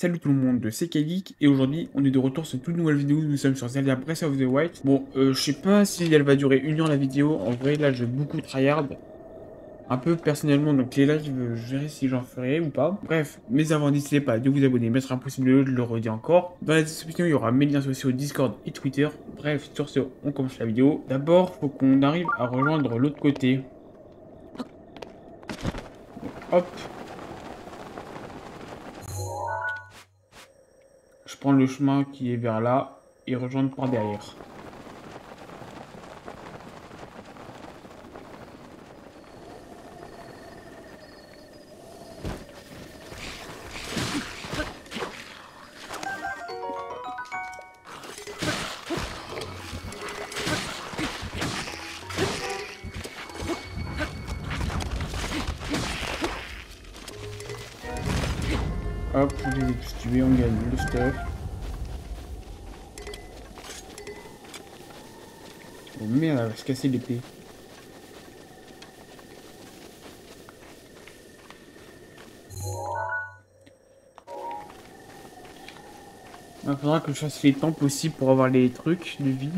Salut tout le monde, c'est Kalik et aujourd'hui on est de retour sur une toute nouvelle vidéo, nous sommes sur Zelda Breath of the Wild. Bon, euh, je sais pas si elle va durer une heure la vidéo, en vrai là je beaucoup tryhard. Un peu personnellement, donc les lives, je verrai si j'en ferai ou pas. Bref, mais avant n'hésitez pas de vous abonner, mettre un pouce bleu, je le redis encore. Dans la description il y aura mes liens sociaux Discord et Twitter. Bref, sur ce, on commence la vidéo. D'abord, faut qu'on arrive à rejoindre l'autre côté. Hop, Je prends le chemin qui est vers là et rejoindre par derrière. Oh merde, elle va se casser l'épée. Il faudra que je fasse les temps possibles pour avoir les trucs de vie.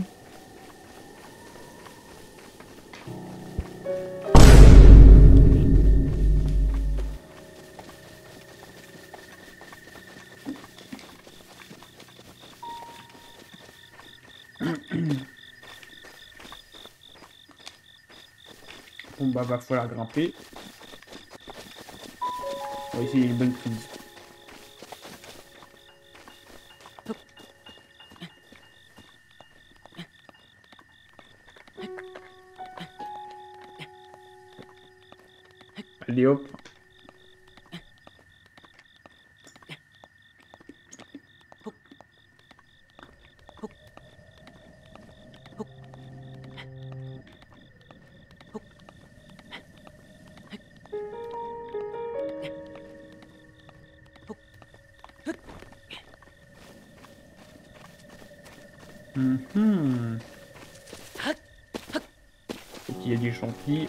Va falloir grimper. On va essayer une bonne prise. Allez hop. Mhm. Il y a des champis.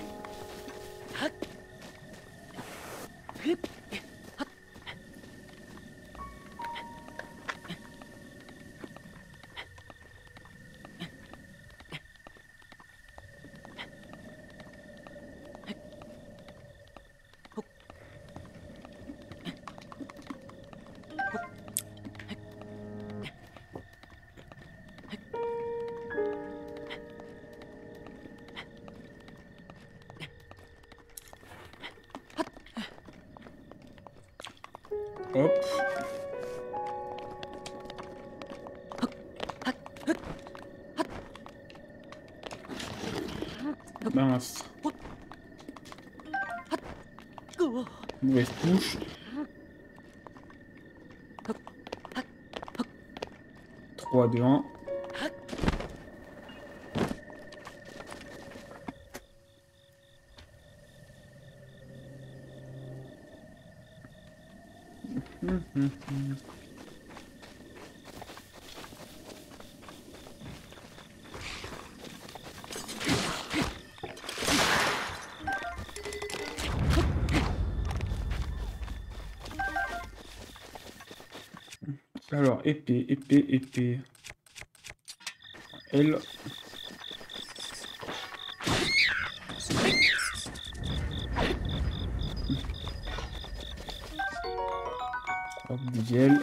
Mince. Mauvaise touche. 3, 2, 1. Alors, épée, épée, épée. Elle. Hop, diesel.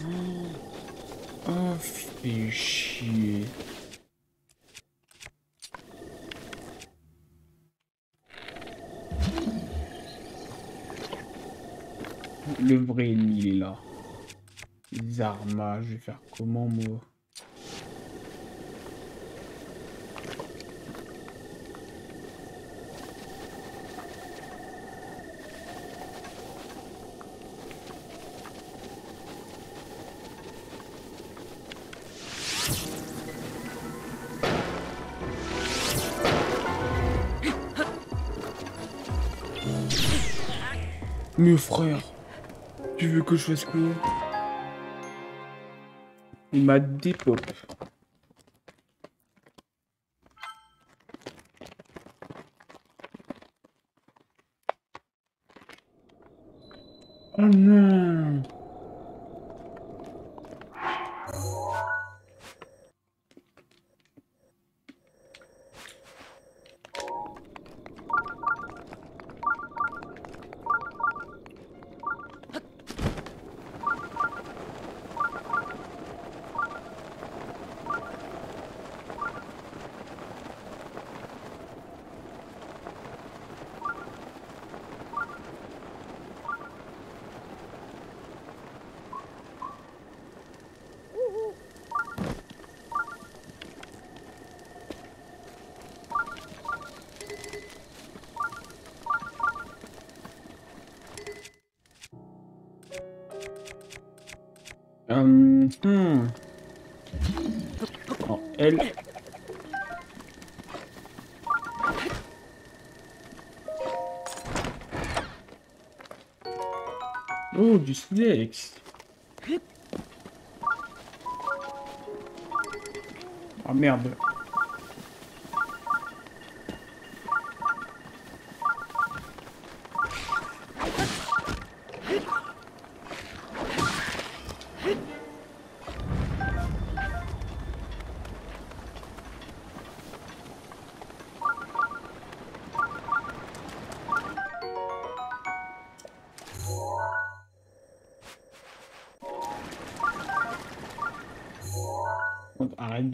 Oh, oh fais chier. Le vrai ennemi, il est là. Zarma, je vais faire comment, moi Mais frère, tu veux que je fasse quoi? Il m'a dépop. Oh Hum, hmm. Oh. Oh, du silex. Ah merde.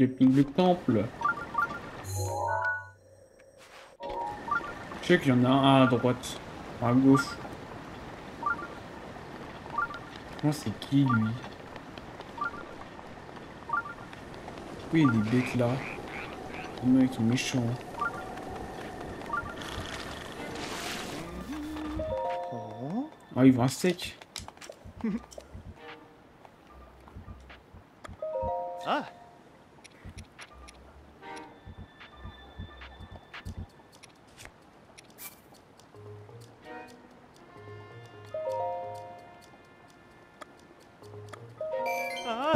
Le temple. Je sais qu'il y en a un à droite, à gauche. Comment c'est qui lui? Oui, il est bêtes là? Les mecs sont méchants. Ah, il va un sec.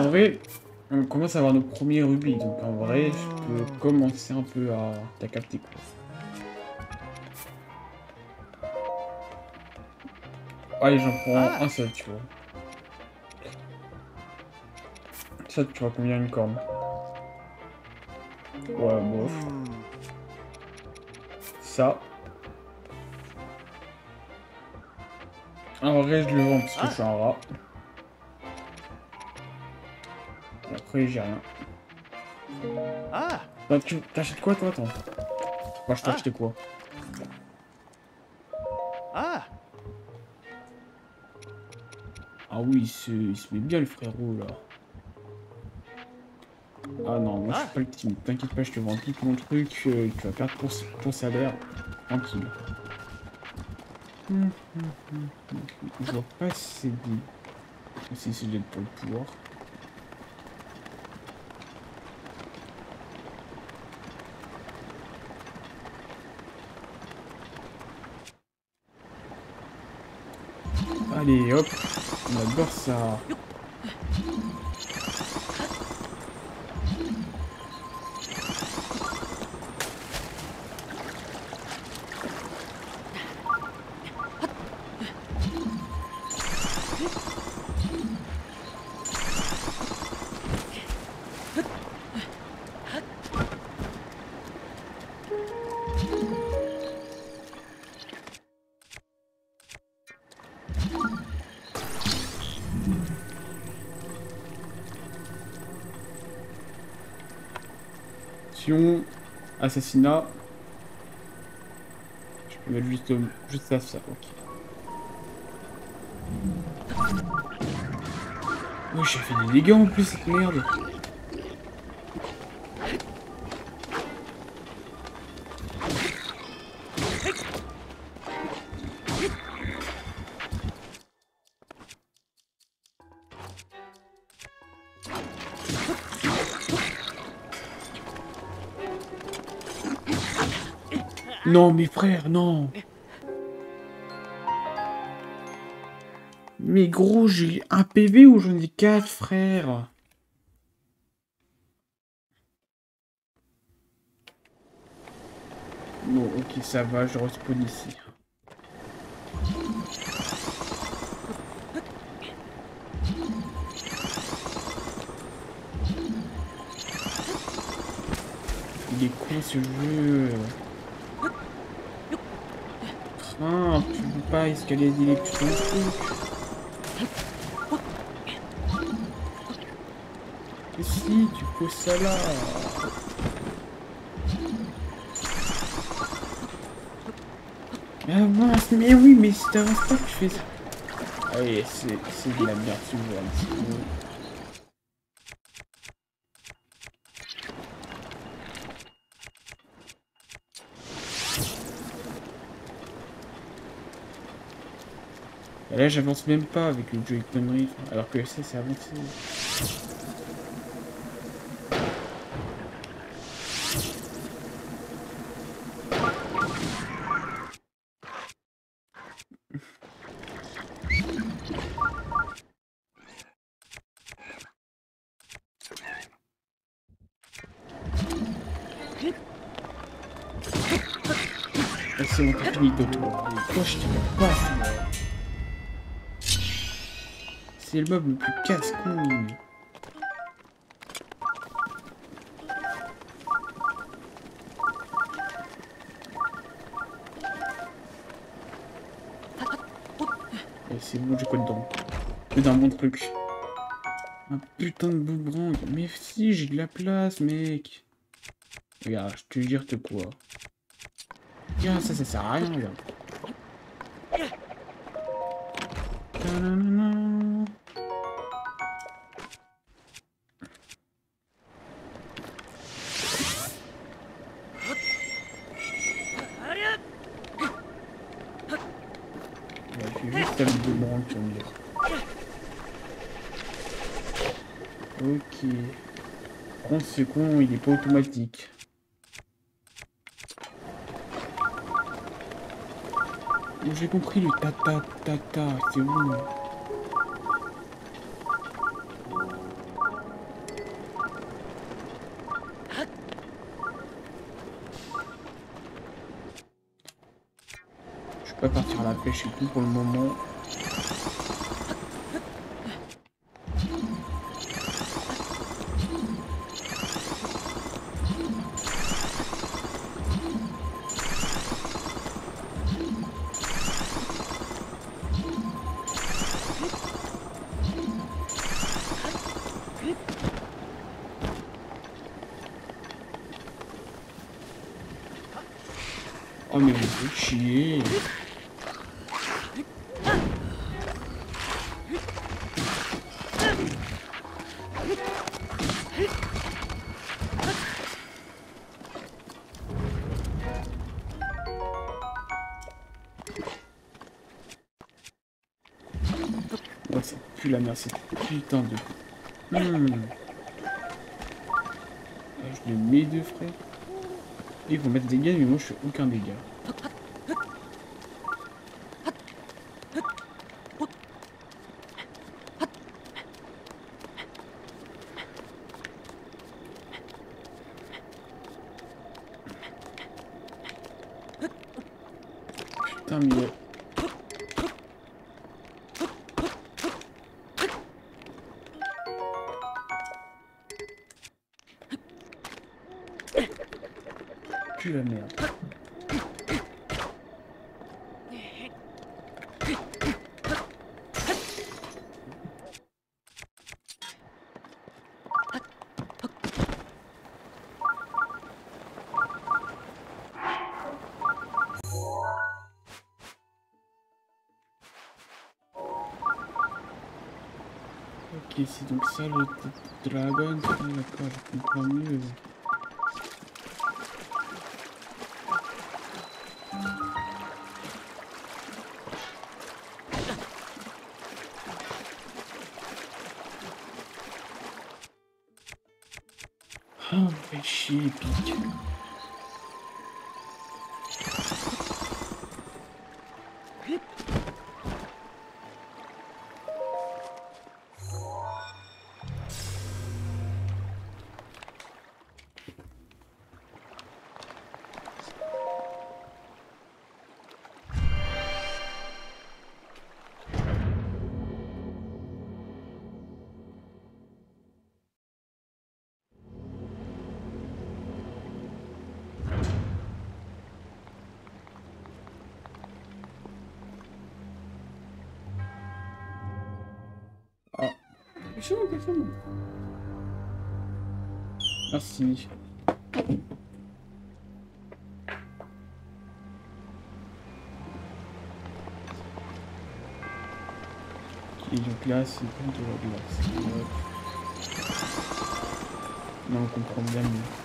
En vrai, on commence à avoir nos premiers rubis, donc en vrai, je peux commencer un peu à t'as capté quoi. Allez, j'en prends Ah. un seul, tu vois. Ça, tu vois combien une corne Ouais, bof. Ça. En vrai, je le vends parce que Ah. je suis un rat. Après, j'ai rien. Ah Bah, tu t'achètes quoi, toi, attends? Moi, je t'ai Ah. acheté quoi? Ah Ah oui, il se, il se met bien, le frérot, là. Ah non, moi, je suis Ah. pas le team. T'inquiète pas, je te vends tout mon truc. euh, tu vas perdre ton, ton salaire. Tranquille. Hum, hum, hum. Je vois pas si c'est dit. Si c'est pour le pouvoir. Allez, hop. On adore ça. Assassinat. Je peux mettre juste, juste ça, ça, ok. Oui, j'ai fait des dégâts en plus, cette merde. Non, mes frères, non. Mais gros, j'ai un PV ou j'en ai quatre, frères Bon, ok, ça va, je respawn ici. Il est con ce jeu. Ah, tu peux pas escalader les trucs. Et si, tu poses ça là. Avance, mais oui, mais si t'avances pas, tu fais ça. Allez, c'est de la merde, tu vois, un petit peu. Et là, j'avance même pas avec le jeu conneries, alors que ça, c'est avancé. C'est le mob le plus casse-couille. Et c'est bon, j'ai quoi dedans Que d'un bon truc. Un putain de boomerang. Mais si, j'ai de la place, mec. Regarde, je te dire de quoi. Tiens, ça, ça sert à rien. Contre ce con, il est pas automatique. J'ai compris le tata tata, c'est où Je peux pas partir à la pêche tout pour le moment. Cette putain de... Ah, Je mets deux frère. Ils vont mettre des dégâts, mais moi je fais aucun dégât. Pue la merde. Ok, c'est donc ça le t- dragon. Ah, d'accord, je comprends mieux. Ah, on fait chier, pique. Question, question.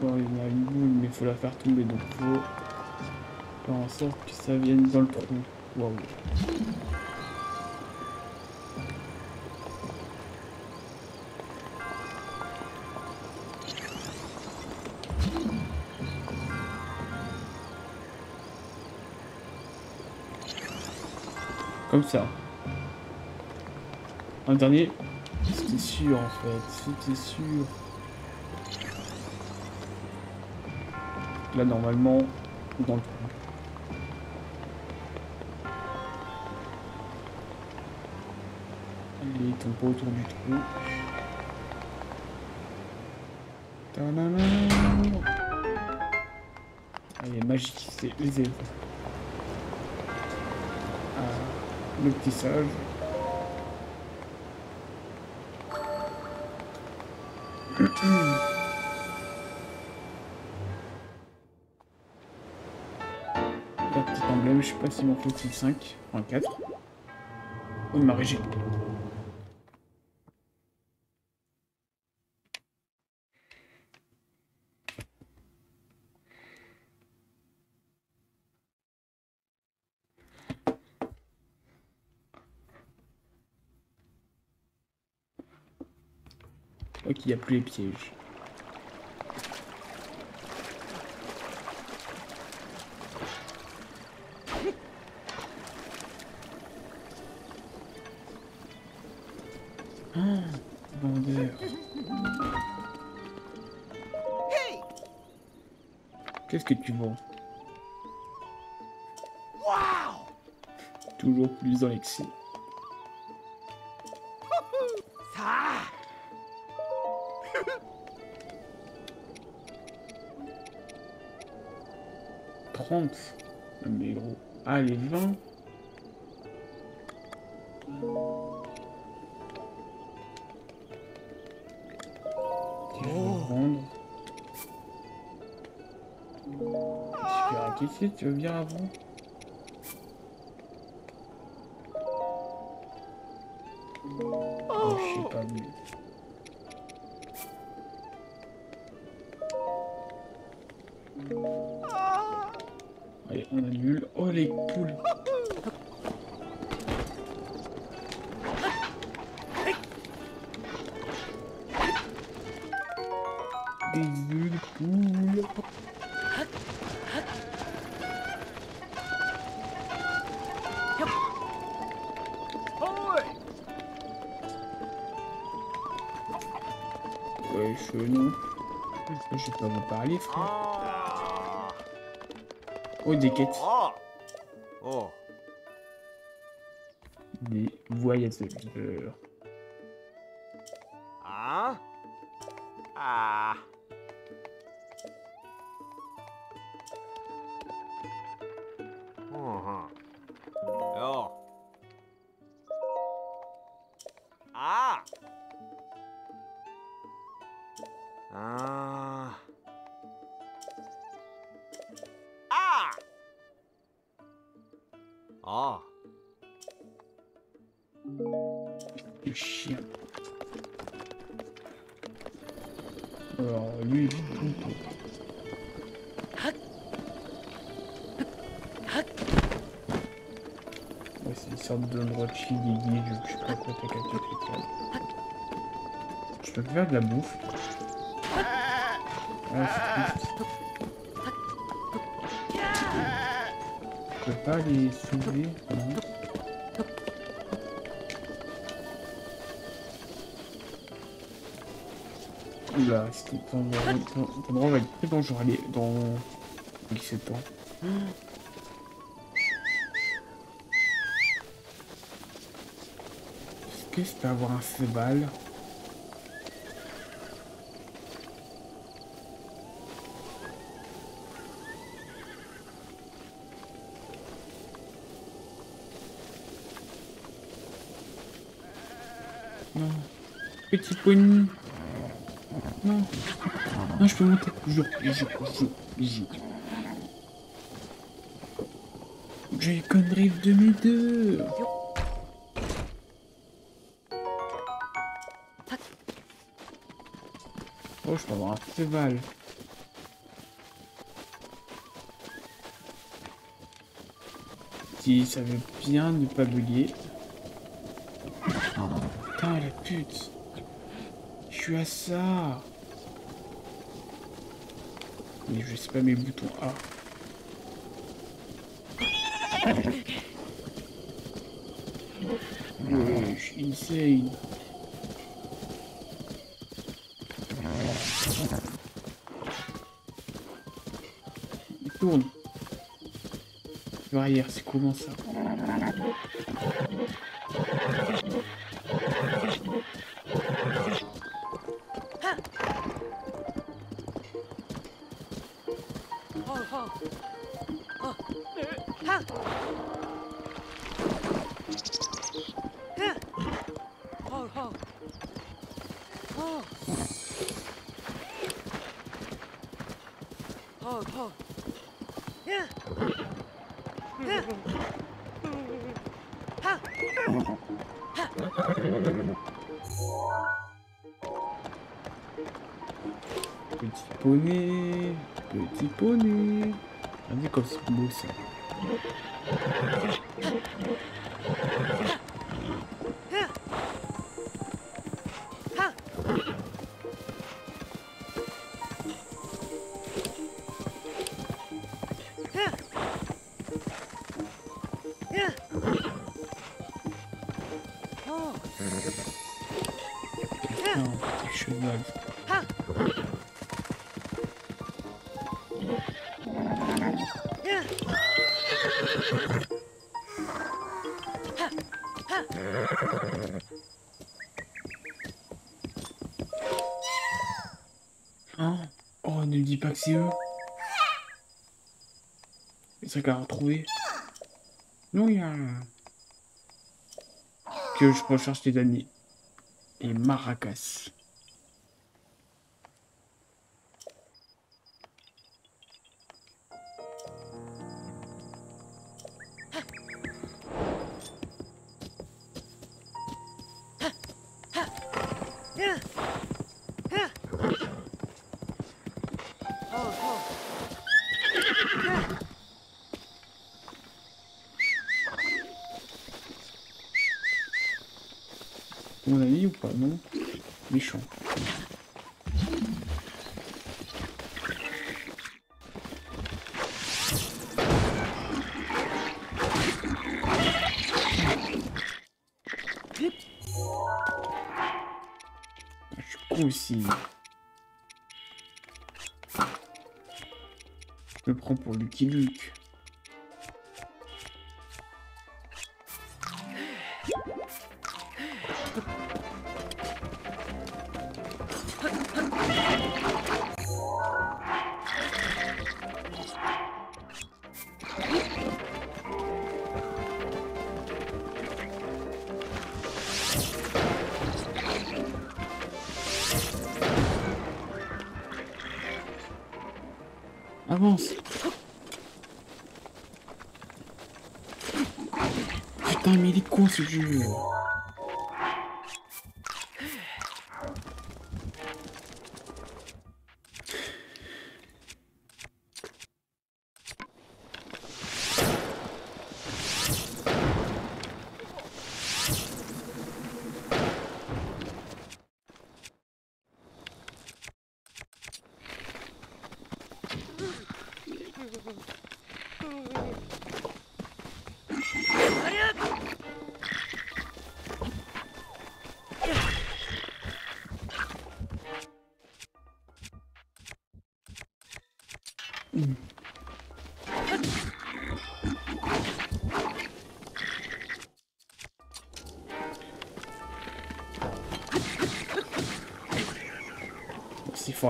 Il y a une boule mais il faut la faire tomber donc faut faire en sorte que ça vienne dans le trou. Waouh. Comme ça. Un dernier. C'était sûr en fait. C'était sûr. Là normalement, dans le trou. Allez, tombe pas autour du trou. Tadam. Allez, magique, c'est usé. Ah, le petit sage. La petite emblème, je sais pas s'il m'en faut 5, enfin 4. Oh, il m'a régi. Ok, il n'y a plus les pièges. Ah, vendeur. Qu'est-ce que tu vends? Toujours plus dans l'excès. Trente. Mais gros. Ah, les 20. Tu veux vendre. Super, qu'est-ce que tu veux bien avant? Oh, je sais pas. Oh. Oh. Des voyageurs. De vu que je sais pas quoi t'as. Je peux faire de la bouffe. Ah, triste. peux pas les soulever. non. Oula, c'était ton endroit va être très dangereux aller dans 17 ans? Que je peux avoir un cheval Non. Petit pony. Non. Non, je peux monter. Jure, jure. J'ai connerie 2002. Oh, je peux avoir un cheval. Si ça veut bien ne pas bugger. Putain, la pute. Je suis à ça. Mais je sais pas mes boutons A. Ouais, je suis insane. Tourne. Arrière, c'est comment ça? Poney, petit poney. Regardez comme c'est beau ça. Putain, petit cheval. Hein eux. C'est ça qu'à retrouver. Non, il y a. Que je recherche les amis. Et Maracas. Mon ami ou pas Non? Méchant. Je suis con aussi. Je me prends pour Lucky Luke. Avance. Putain, mais il est con ce jeu.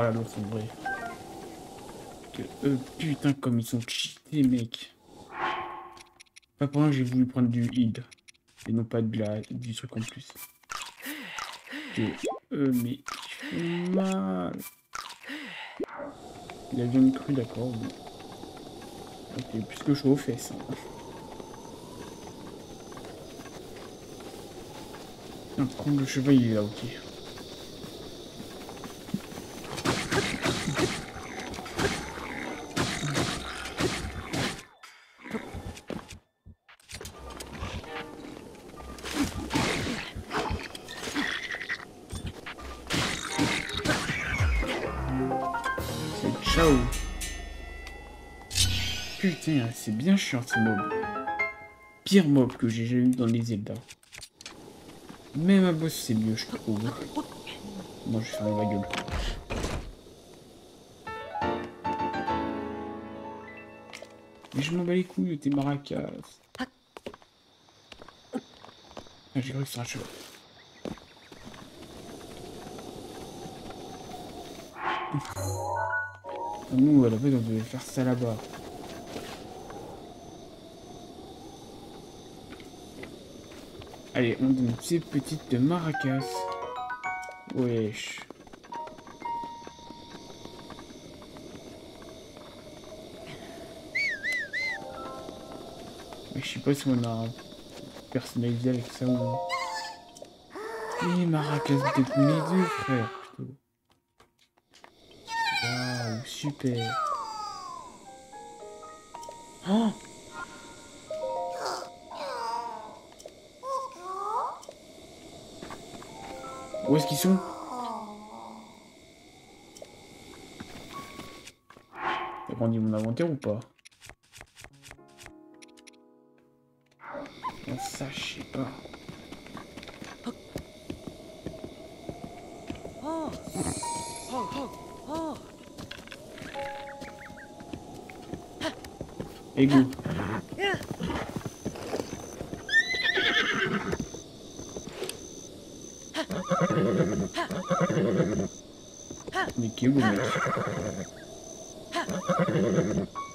La l'autre en vrai. Que putain, comme ils sont cheatés, mec. Pas pour rien, j'ai voulu prendre du hid. Et non pas de la, du truc en plus. Que eux, mais mal. La viande crue, d'accord. mais- Ok, plus que chaud aux fesses. hein. Prendre le cheval, il est là, ok. Mobs. Pire mob que j'ai jamais eu dans les Zelda. Même un boss c'est mieux je trouve. Moi je vais ma gueule. Mais je m'en bats les couilles tes maracas. Ah, j'ai cru que c'était un cheval. Nous, à la base, on devait faire ça là-bas. Allez, on donne ces petites maracas. Wesh. Mais je sais pas si on a personnalisé avec ça ou... Eh, maracas, vous êtes mes deux frères. Waouh, super. Oh Où est-ce qu'ils sont T'as grandi mon inventaire ou pas Non, ça, je sais pas. Ego. Mais qui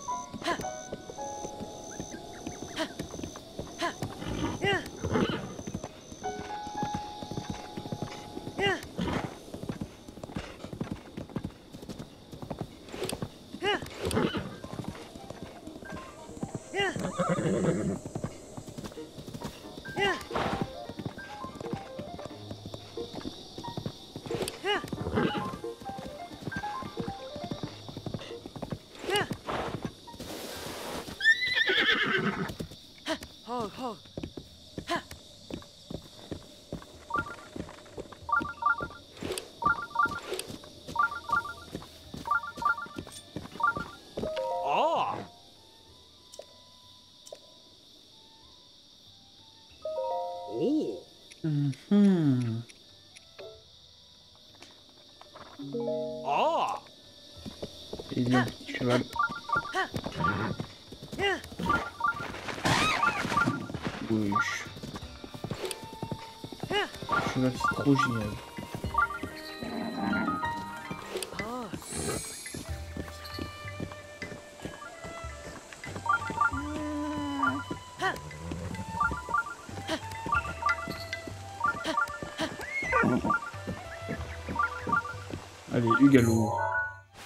Allez, Hugalo.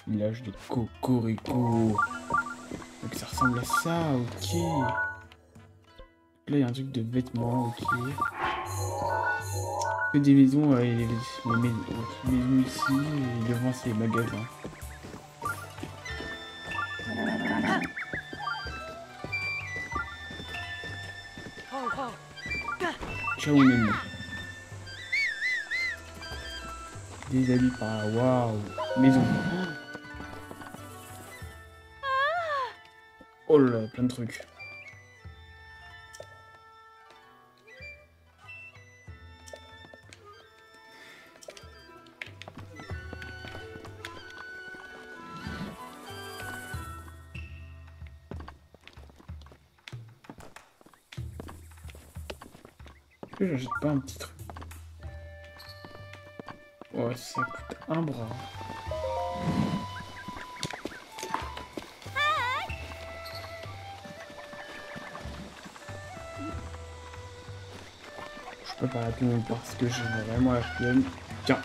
Village de Cocorico. Donc ça ressemble à ça, ok. Là, il y a un truc de vêtements, ok. Que des maisons, euh, les, les maisons, maisons ici, et devant les magasins. Ciao, Mimi. Des habits par waouh. Maison. Oh là, plein de trucs. Que j'achète pas un petit truc Ouais, ça coûte un bras. Je peux pas la monde parce que j'ai vraiment la flemme. Tiens.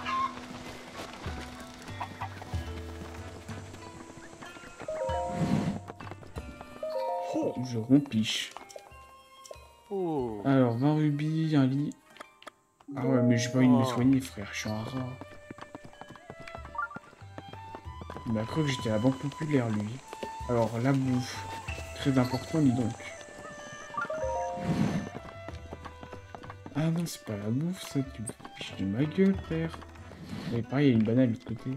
Oh. Je rompiche. Oh. Alors, 20 rubis, un lit. Ah ouais, mais j'ai pas envie de me soigner, frère. Je suis un rat. Il m'a cru que j'étais à la banque populaire, lui. Alors, la bouffe. Très important, dis donc. Ah non, c'est pas la bouffe, ça. Tu me fiches de ma gueule, frère. Mais pareil, il y a une banane de l'autre côté.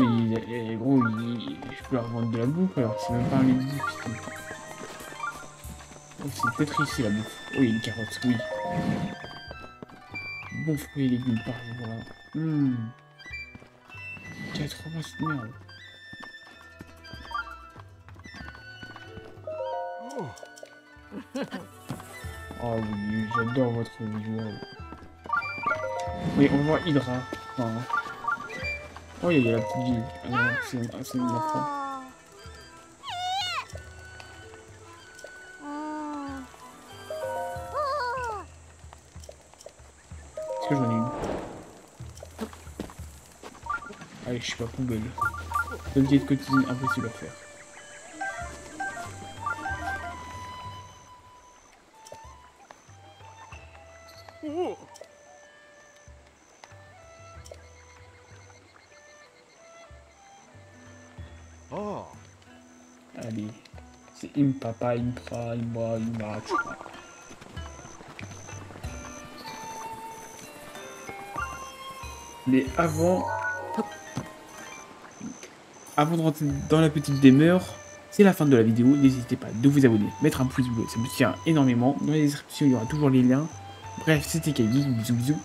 Il- il- gros, il- je peux leur vendre de la bouffe, alors que c'est même pas un lit. Oh, c'est peut-être ici, la bouffe. Oui, une carotte, oui. Bon fruits et légumes par jour, là. Hum. 80, cette merde. Oh. Oh oui, j'adore votre visuel. Oui, on voit Hydra. Enfin, Oh, il y a la petite ville. Ah non, c'est ah, c'est une enfant. Est-ce que j'en ai une Allez, je suis pas poubelle. Deux de quotidien, impossible à faire. Impra, Imbra, Imbra, tu vois. Mais avant... Avant de rentrer dans la petite demeure, c'est la fin de la vidéo. N'hésitez pas de vous abonner, mettre un pouce bleu, ça me tient énormément. Dans la description, il y aura toujours les liens. Bref, c'était Kevin, bisous bisous.